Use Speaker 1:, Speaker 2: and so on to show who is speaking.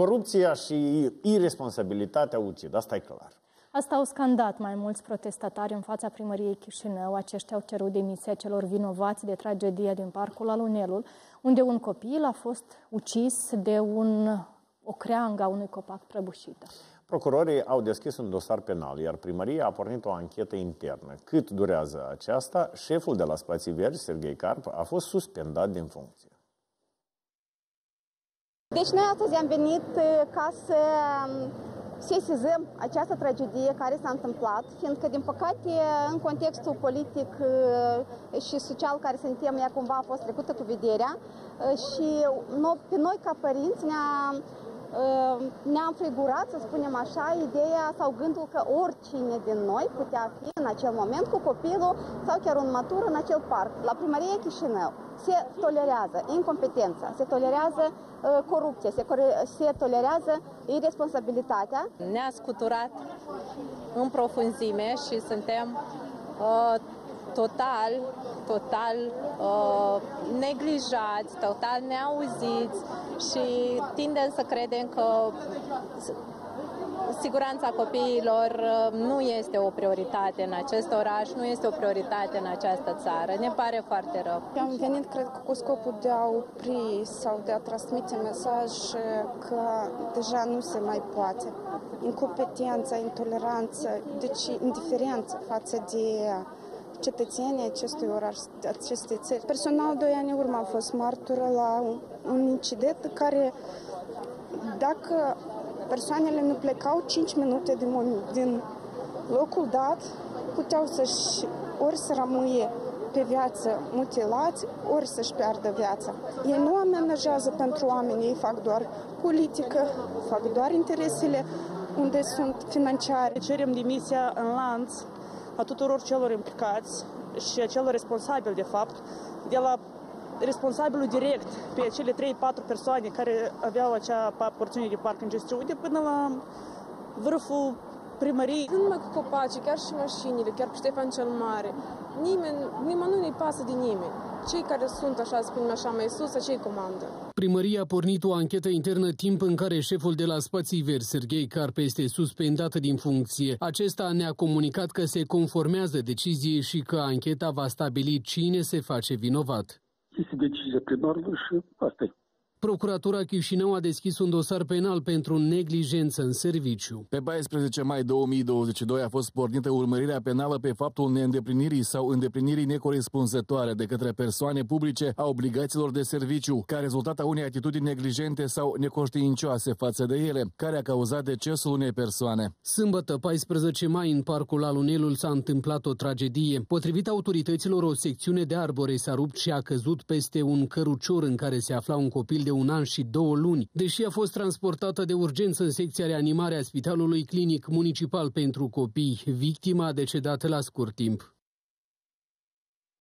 Speaker 1: Corupția și irresponsabilitatea ucid, asta e clar.
Speaker 2: Asta au scandat mai mulți protestatari în fața primăriei Chișinău. Aceștia au cerut demisia celor vinovați de tragedia din parcul Alunelul, unde un copil a fost ucis de un, o creangă a unui copac prăbușită.
Speaker 1: Procurorii au deschis un dosar penal, iar primăria a pornit o anchetă internă. Cât durează aceasta, șeful de la Spații Verzi, Serghei Carp, a fost suspendat din funcție.
Speaker 3: Deci noi astăzi am venit uh, ca să um, sesizăm această tragedie care s-a întâmplat, fiindcă, din păcate, în contextul politic uh, și social care suntem, ea cumva a fost trecută cu vederea uh, și pe noi, ca părinți, ne-a Ehm, ne-am figurat, să spunem așa, ideea sau gândul că oricine din noi putea fi în acel moment cu copilul sau chiar un matur în acel parc. La primărie Chișinău se tolerează incompetența, se tolerează uh, corupția, se, se tolerează irresponsabilitatea.
Speaker 4: Ne-a scuturat în profunzime și suntem uh, total, total uh, neglijați, total neauziți și tindem să credem că siguranța copiilor uh, nu este o prioritate în acest oraș, nu este o prioritate în această țară. Ne pare foarte rău.
Speaker 5: Am venit, cred că, cu scopul de a opri sau de a transmite mesaj că deja nu se mai poate. Incompetența, intoleranță, deci indiferență față de cetățenii acestui oraș, acestei țări. Personal, doi ani în urmă am fost martură la un incident care, dacă persoanele nu plecau 5 minute din, din locul dat, puteau să-și ori să rămâie pe viață mutilați, ori să-și piardă viața. Ei nu amenajează pentru oameni, ei fac doar politică, fac doar interesele unde sunt financiare.
Speaker 6: Cerem demisia în lanț a tuturor celor implicați și a celor responsabili, de fapt, de la responsabilul direct pe cele 3-4 persoane care aveau acea porțiune de parc în gestiune până la vârful primăriei.
Speaker 5: Nu numai cu copaci, chiar și mașinile, chiar cu Ștefan cel Mare. Nimeni, nimeni nu-i pasă de nimeni cei care sunt, așa spunem așa, mai sus, cei comandă.
Speaker 7: Primăria a pornit o anchetă internă timp în care șeful de la Spații Verzi, Serghei Carpe, este suspendat din funcție. Acesta ne-a comunicat că se conformează deciziei și că ancheta va stabili cine se face vinovat.
Speaker 8: Este decizia primarului și asta e.
Speaker 7: Procuratura Chișinău a deschis un dosar penal pentru neglijență în serviciu.
Speaker 9: Pe 14 mai 2022 a fost pornită urmărirea penală pe faptul neîndeplinirii sau îndeplinirii necorespunzătoare de către persoane publice a obligațiilor de serviciu, ca rezultat a unei atitudini neglijente sau neconștiincioase față de ele, care a cauzat decesul unei persoane.
Speaker 7: Sâmbătă, 14 mai, în parcul Alunelul s-a întâmplat o tragedie. Potrivit autorităților, o secțiune de arbore s-a rupt și a căzut peste un cărucior în care se afla un copil de un an și două luni, deși a fost transportată de urgență în secția reanimare a Spitalului Clinic Municipal pentru Copii. Victima a decedat la scurt timp.